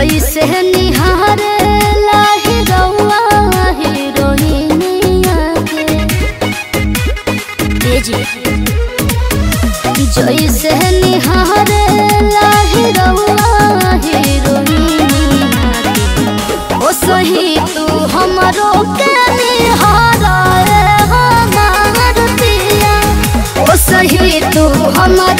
कैसे निहार लाही गौआ हीरोइनिया जैसे निहार लाही गौआ हीरोइनिया ओ सही तू हमरो के निहारा हमार पिया। ओ सही तू हमर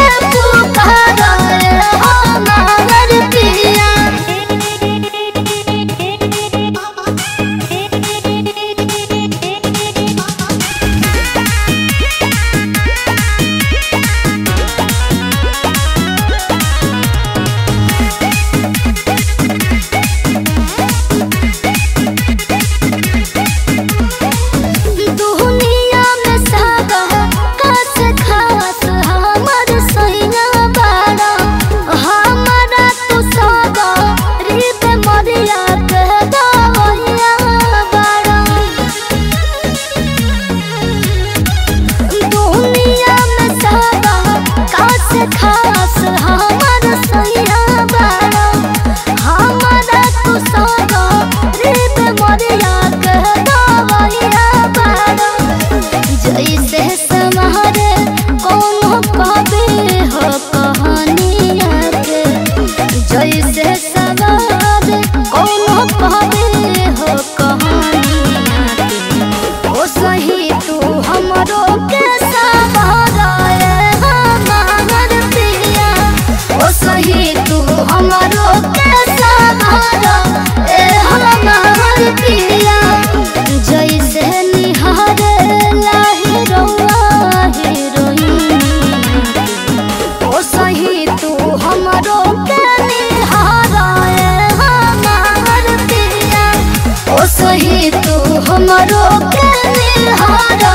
कैसे समारे हरो के दिल हरो